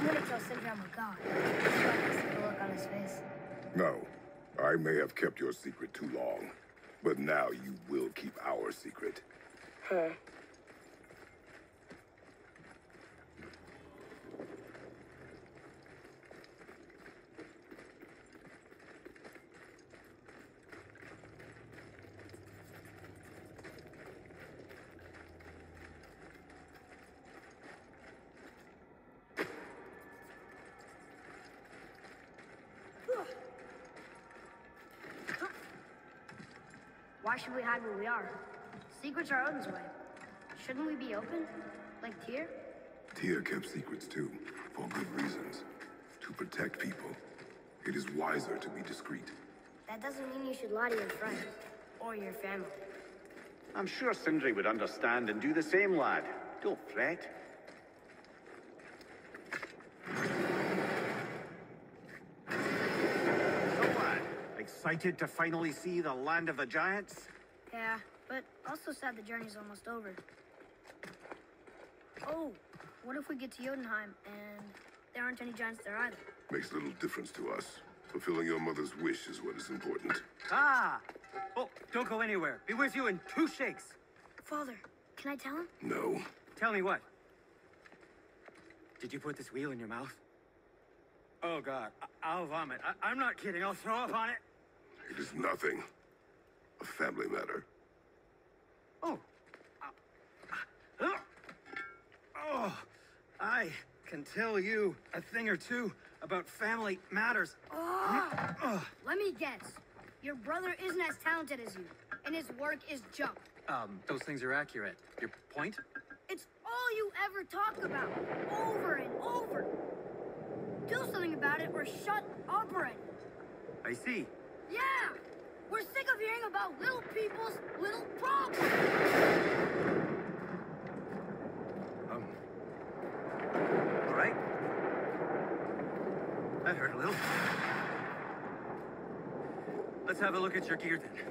I'm gonna tell Sindri I'm a god. That's why I see the look on his face. No. I may have kept your secret too long. But now you will keep our secret. Huh. Why should we hide where we are? Secrets are Odin's way. Shouldn't we be open? Like Tyr? Tyr kept secrets too, for good reasons. To protect people. It is wiser to be discreet. That doesn't mean you should lie to your friends. Or your family. I'm sure Sindri would understand and do the same, lad. Don't fret. So, lad, excited to finally see the land of the giants? Yeah, but also sad the journey's almost over. Oh, what if we get to Jotunheim and there aren't any giants there either? Makes little difference to us. Fulfilling your mother's wish is what is important. Ah! Oh, don't go anywhere. Be with you in two shakes. Father, can I tell him? No. Tell me what? Did you put this wheel in your mouth? Oh, God. I- will vomit. I- I'm not kidding. I'll throw up on it. It is nothing. A family matter. Oh. Uh, uh, oh. I can tell you a thing or two about family matters. Oh, let me guess. Your brother isn't as talented as you, and his work is junk. Um, those things are accurate. Your point? It's all you ever talk about, over and over. Do something about it or shut up already. I see. Yeah! We're sick of hearing about little people's little problems! Um. All right. That hurt a little. Let's have a look at your gear then.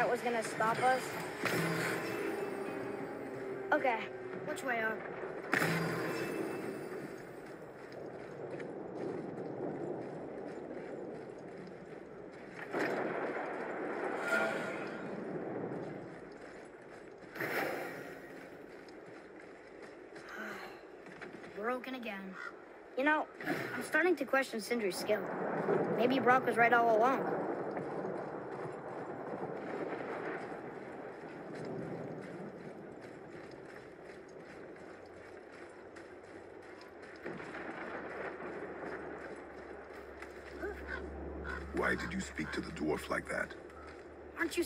that was gonna stop us. Okay, which way up? Broken again. You know, I'm starting to question Sindri's skill. Maybe Brok was right all along.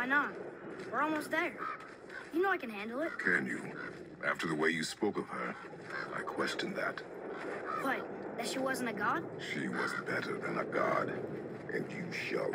Why not? We're almost there. You know I can handle it. Can you? After the way you spoke of her, I questioned that. What? That she wasn't a god? She was better than a god. And you shall.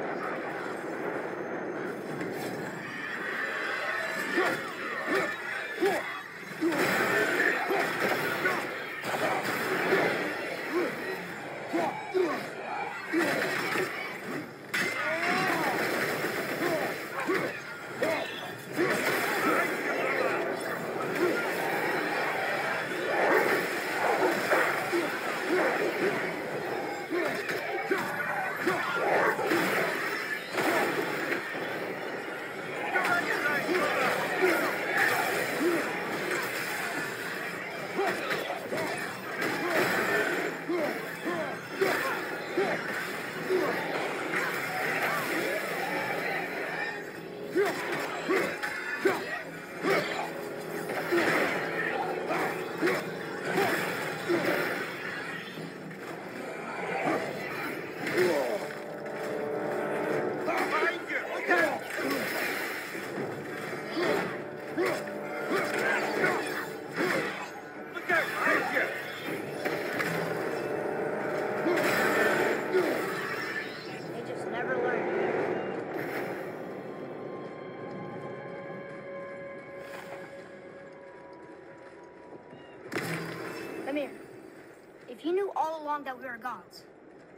Along that we were gods,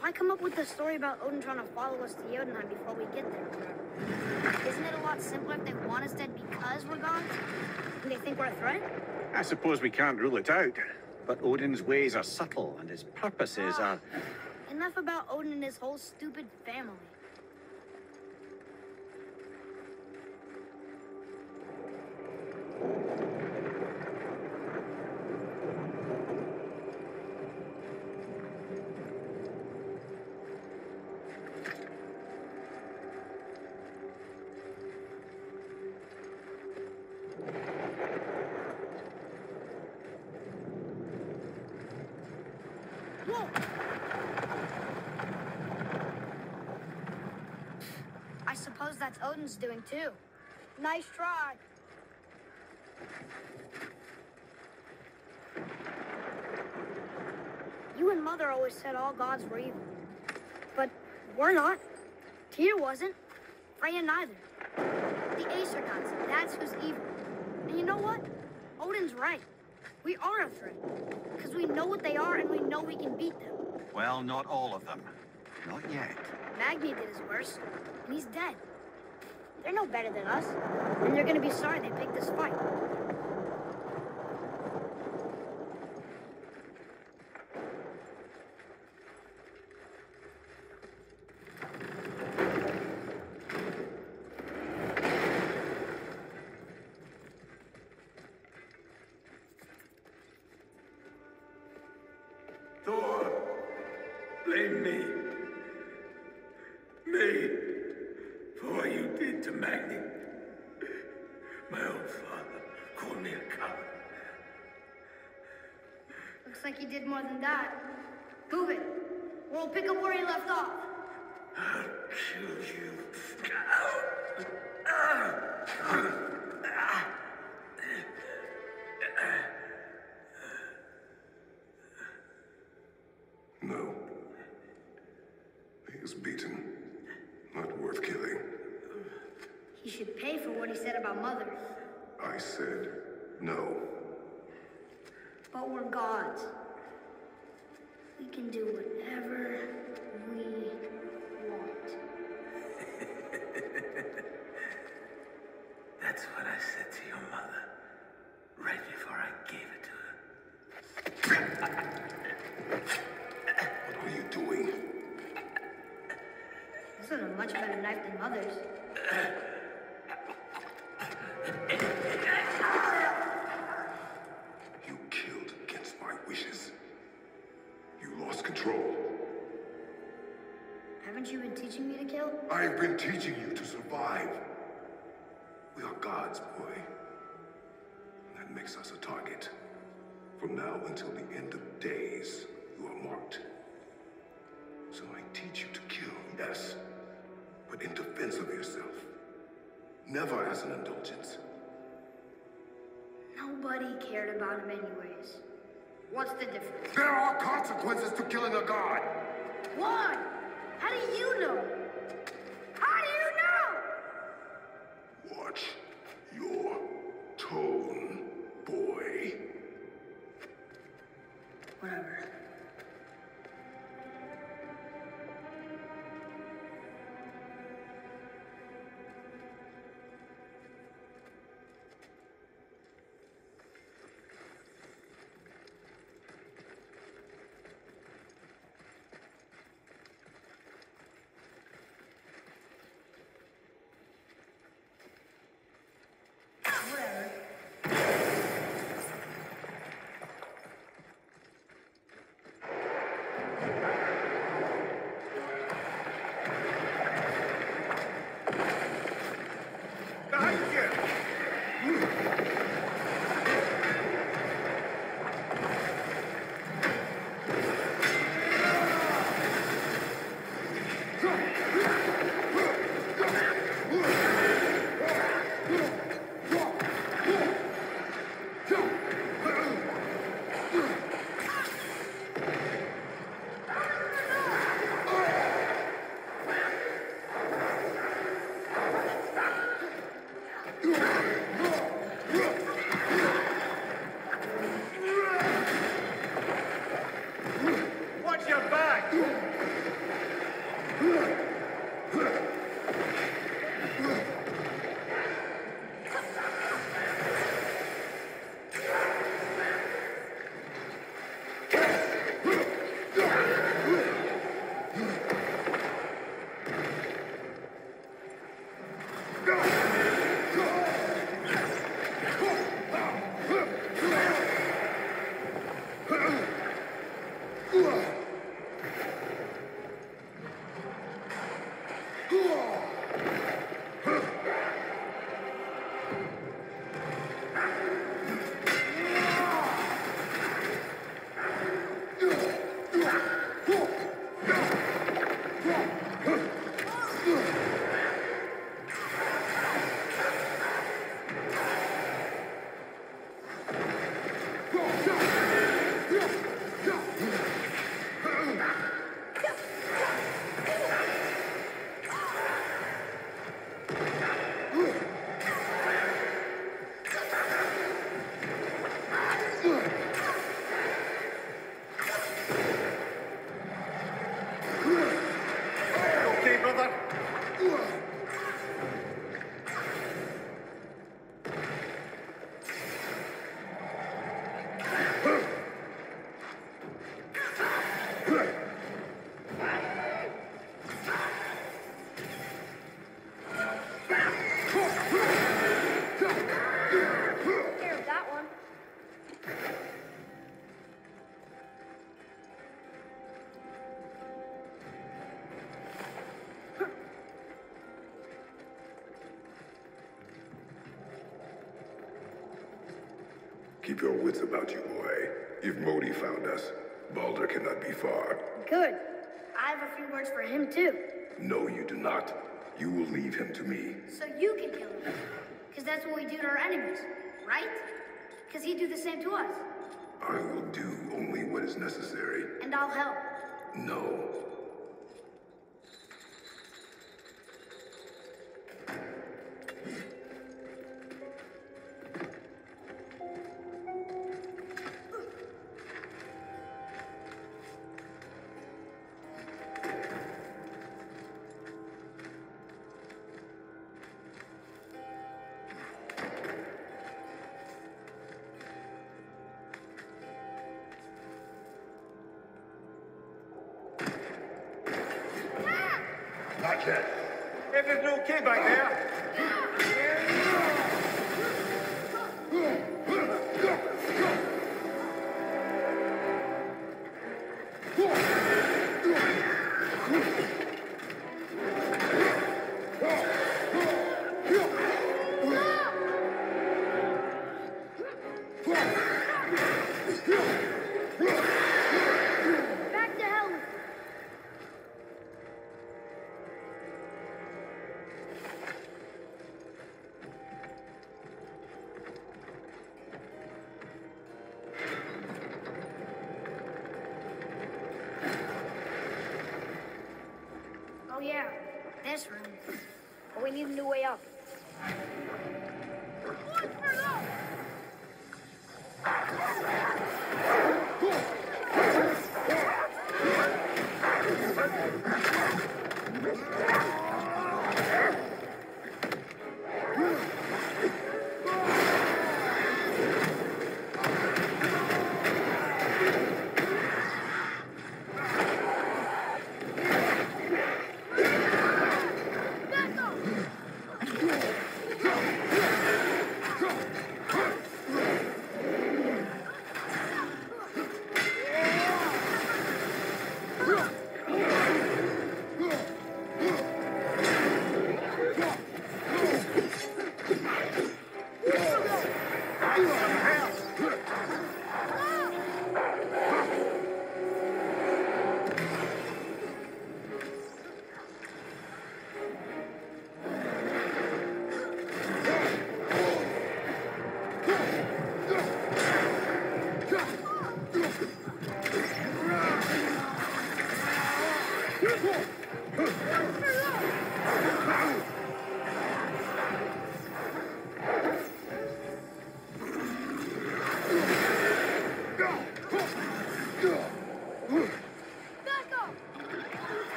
why come up with the story about Odin trying to follow us to Jotunheim before we get there? Isn't it a lot simpler if they want us dead because we're gods? And they think we're a threat? I suppose we can't rule it out. But Odin's ways are subtle, and his purposes ah, are. Enough about Odin and his whole stupid family. Whoa! I suppose that's Odin's doing too. Nice try. You and Mother always said all gods were evil. But we're not. Tyr wasn't. Freya neither. The Aesir gods, that's who's evil. And you know what? Odin's right. We are a threat. Because we know what they are and we know we can beat them. Well, not all of them. Not yet. Magni did his worst, and he's dead. They're no better than us. And they're gonna be sorry they picked this fight. Thor! Blame me! To Magni. My own father called me a coward. Looks like he did more than that. Move it. We'll pick up where he left off. I'll kill you. That's what I said to your mother. Right before I gave it to her. What are you doing? This is a much better knife than Mother's. Now until the end of days, you are marked. So I teach you to kill, yes, but in defense of yourself. Never as an indulgence. Nobody cared about him anyways. What's the difference? There are consequences to killing a god! Why? How do you know? Keep your wits about you, boy. If Modi found us, Baldur cannot be far. Good. I have a few words for him, too. No, you do not. You will leave him to me. So you can kill him. Because that's what we do to our enemies, right? Because he'd do the same to us. I will do only what is necessary. And I'll help. No. Everything kid back there?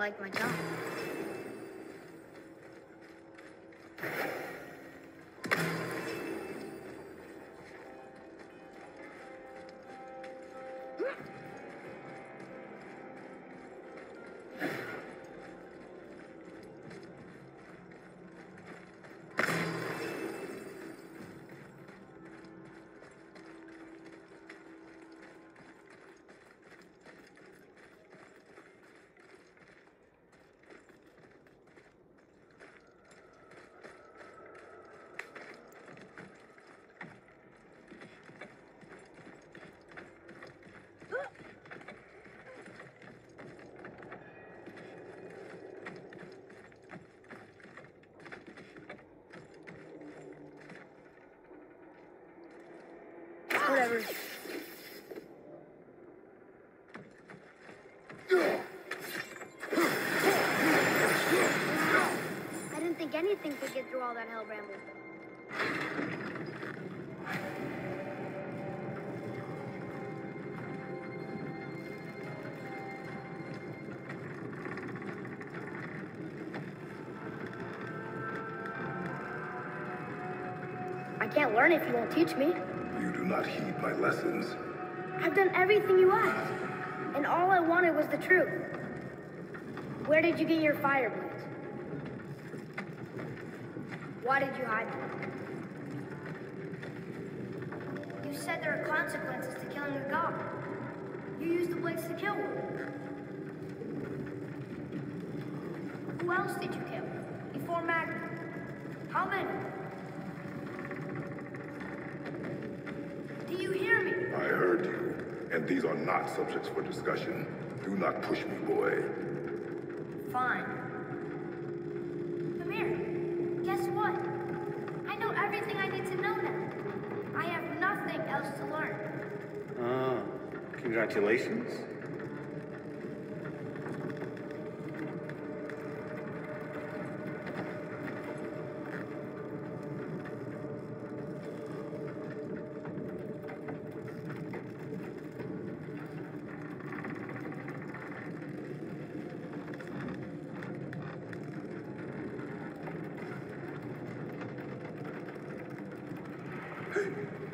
Like my job. Anything could get through all that hell bramble. I can't learn if you won't teach me. Not heed my lessons. I've done everything you asked, and all I wanted was the truth. Where did you get your fire? Why did you hide them? You said there are consequences to killing a god. You used the blades to kill one. Who else did you kill? Before Magni? How many? Do you hear me? I heard you, and these are not subjects for discussion. Do not push me, boy. Fine. Mimir, guess what? I know everything I need to know now. I have nothing else to learn. Ah, congratulations. Hey!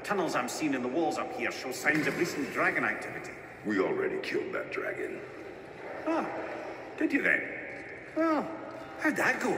The tunnels I'm seeing in the walls up here show signs of recent dragon activity. We already killed that dragon. Ah, did you then? Well, how'd that go?